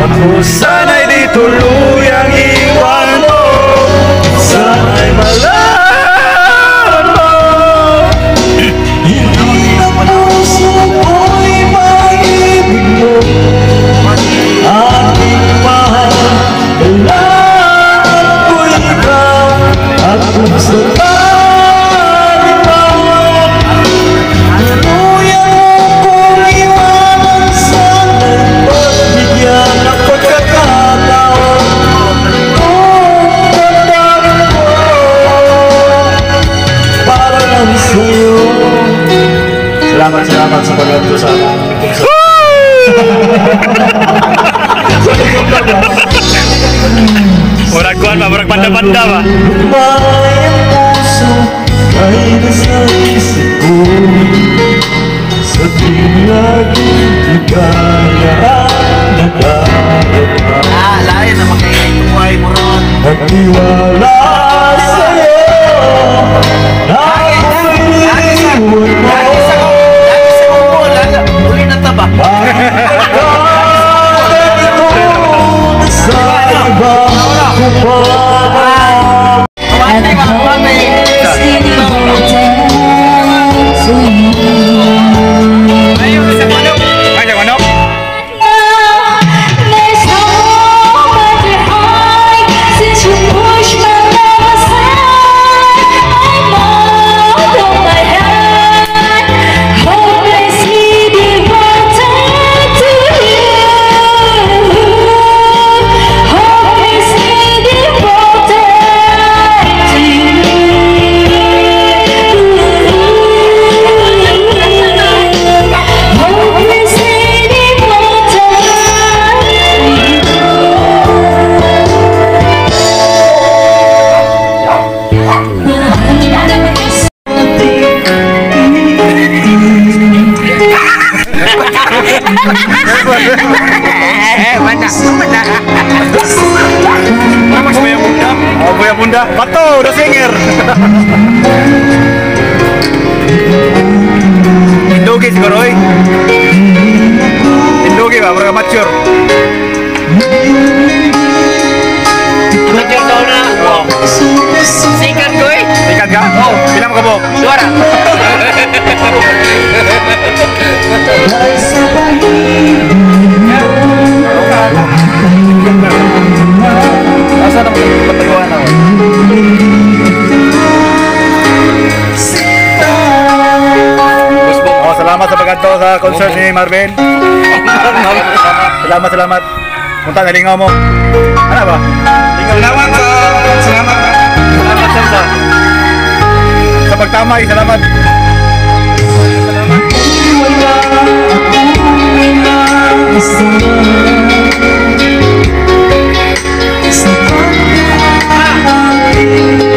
Ako sana'y di tuluyang Tama. Bayang puso ay nasa isip ko Sa tinglag hindi kaya nagkakata Ah, layo na makikinig buhay mo ron. Nagtiwala sa'yo. ka-concert ni Marvin. salamat, salamat. Punta, nalingaw mo. Ano ba? Salamat sa... Salamat. Salamat sa... Sa, sa pagtamay, salamat. Salamat. Wala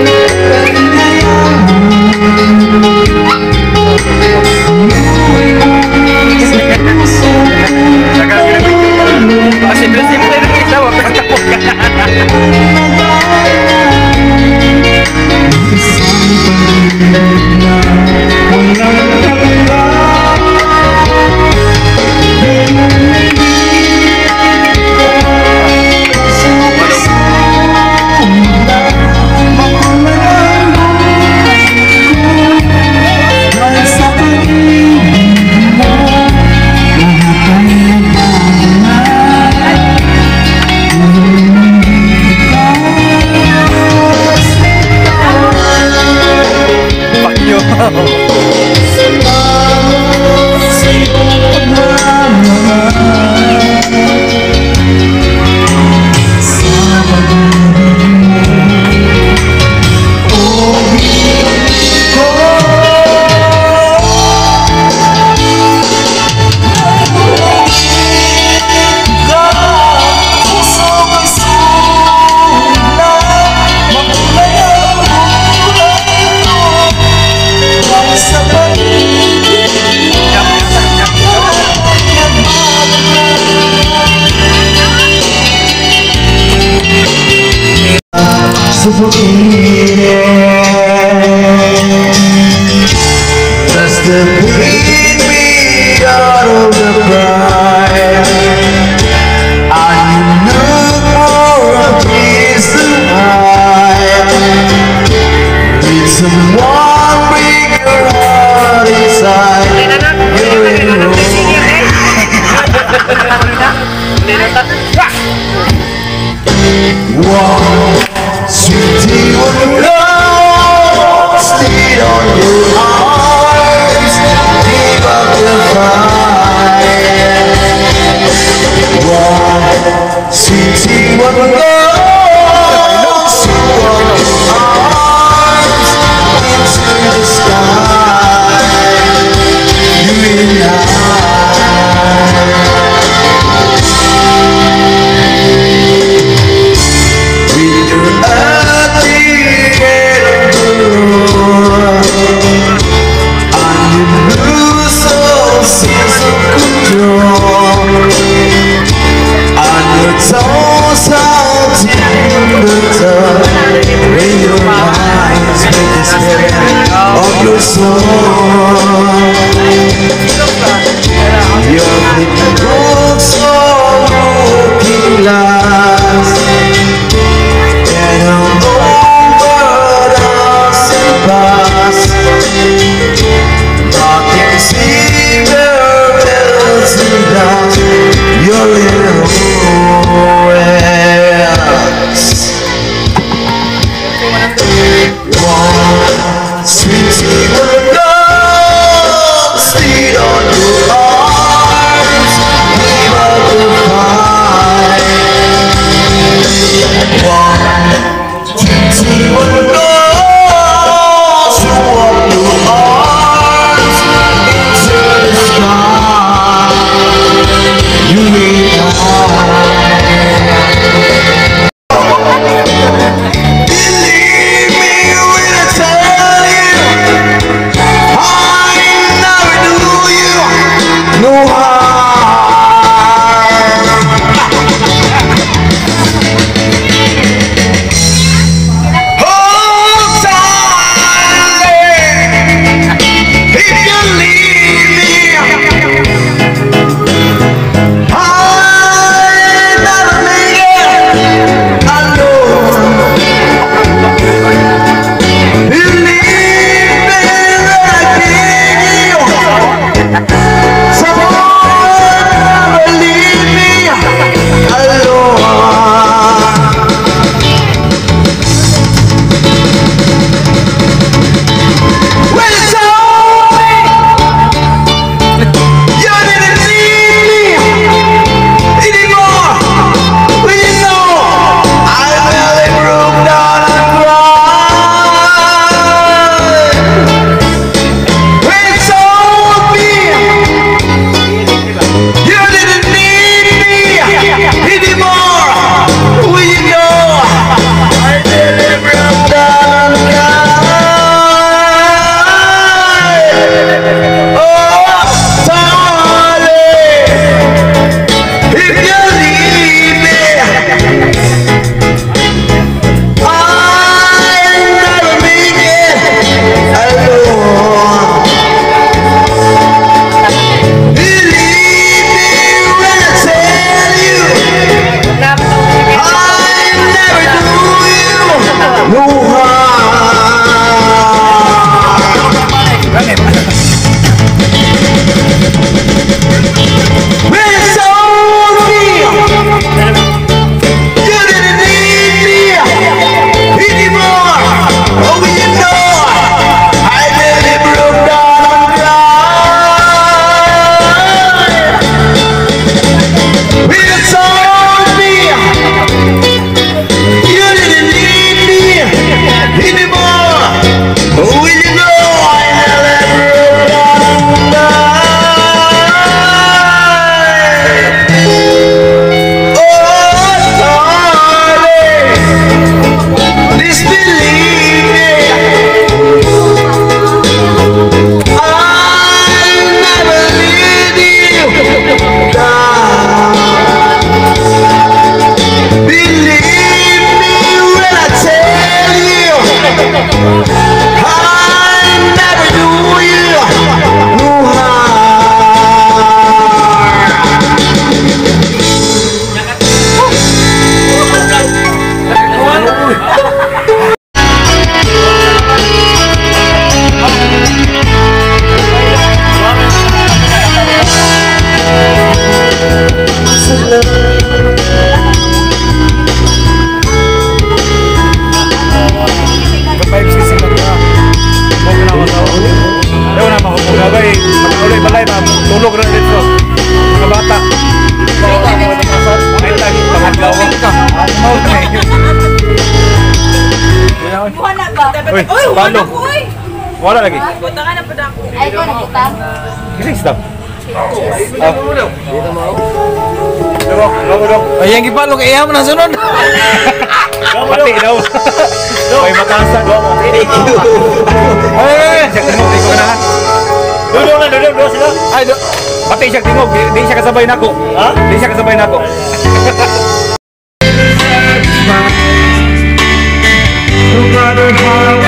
Yeah. Tulog rin dito. Mga bata. Ay, tayo. Pangatlaw ko. Amaw na eh. Wala ba? Uy, Uy, wala ko eh. Wala lagi. Buta ka na po na ako. Ay, ko nakita. Gilis daw. Ah. Dalo, dalo, dalo. Ay, yung gipalo kay Iyam na sunod. Pati daw. Thank you. Ay, siya tingog, di ko na. Dudong na, dudong, dudong sila. Ay, do. Pati siya tingog, di, di siya kasabay nako. Ha? Di siya kasabay nako. Matter how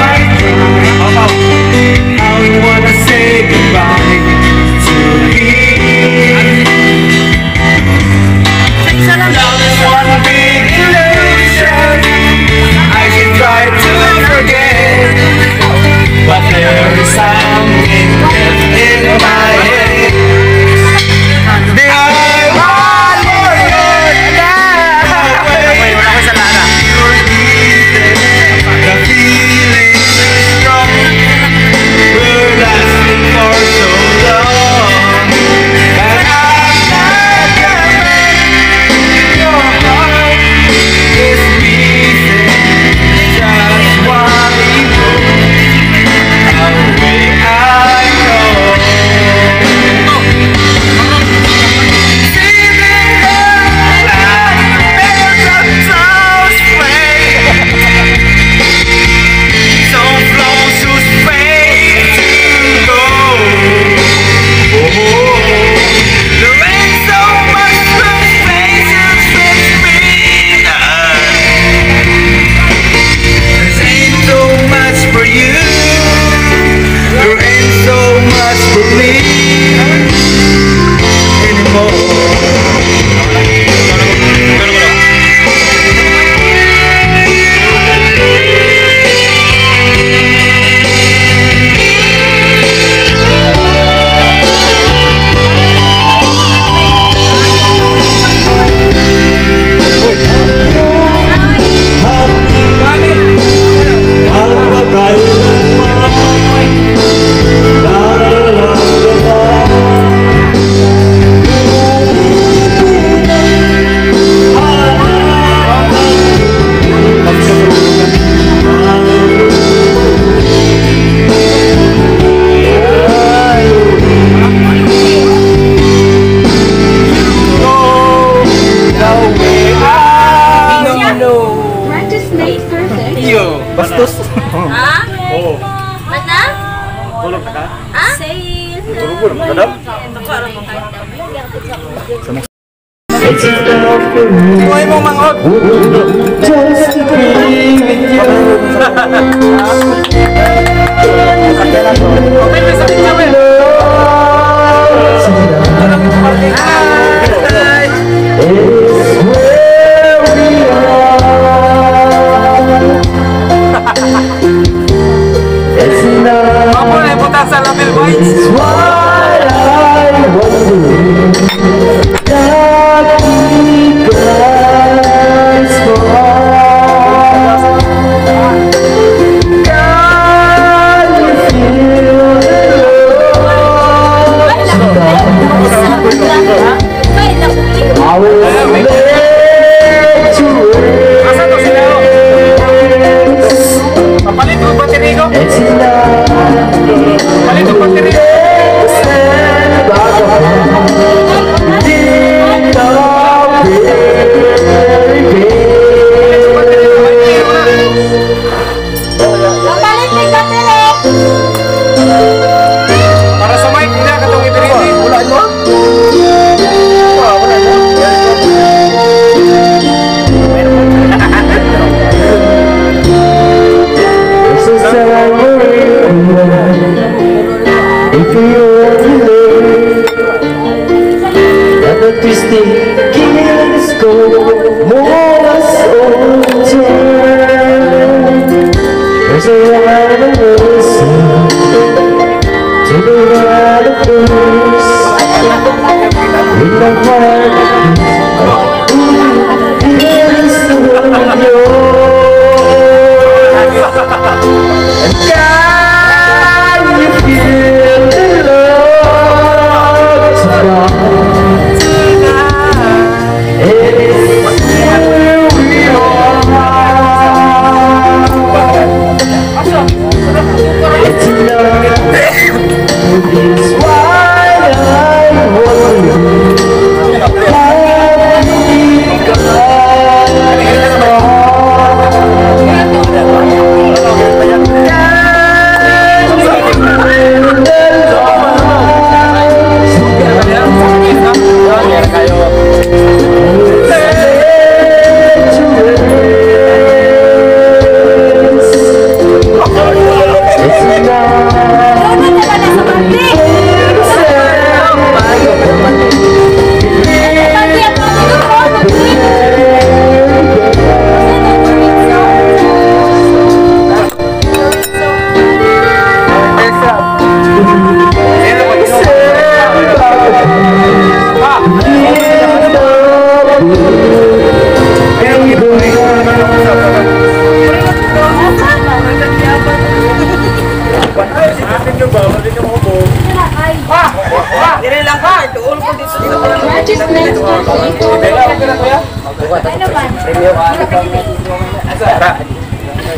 just to be with you. It's la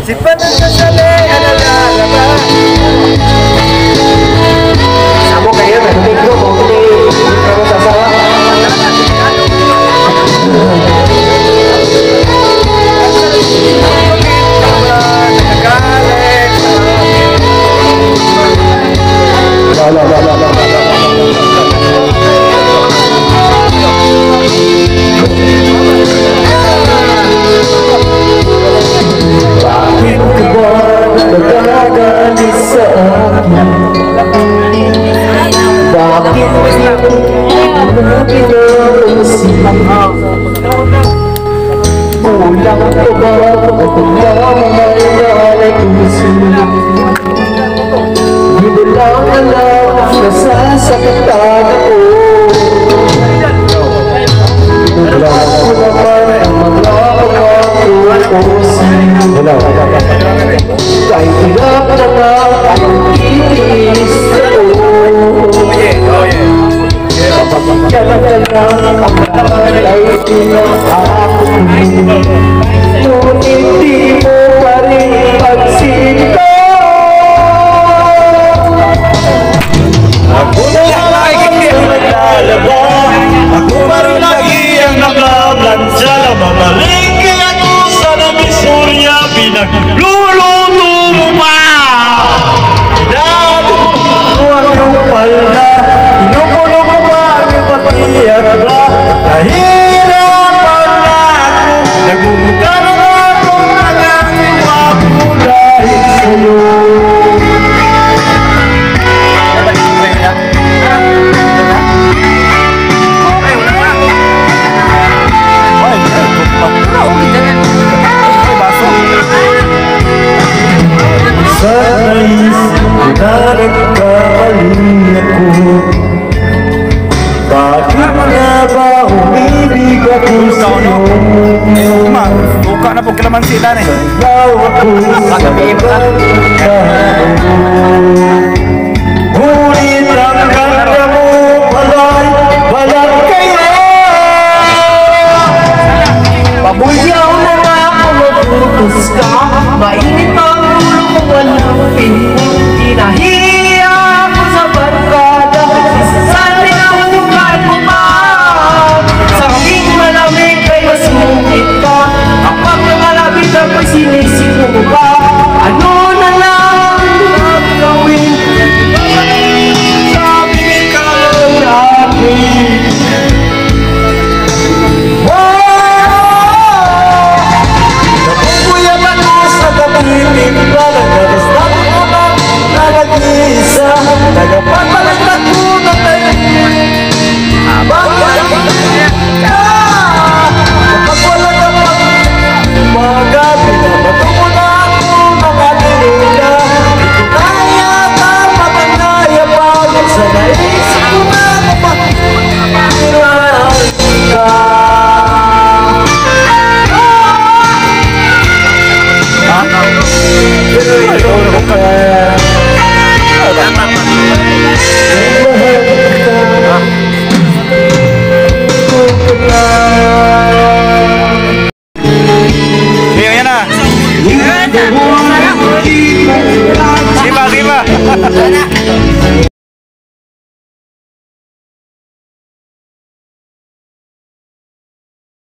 Sipan ang kasali, ano lalabas Ngunit di mo pa rin pagsinta Ako lagi ang naglalaba Ako pa rin lagi ang